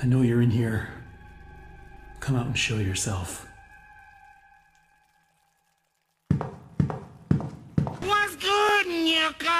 I know you're in here. Come out and show yourself. What's good, Nyaka?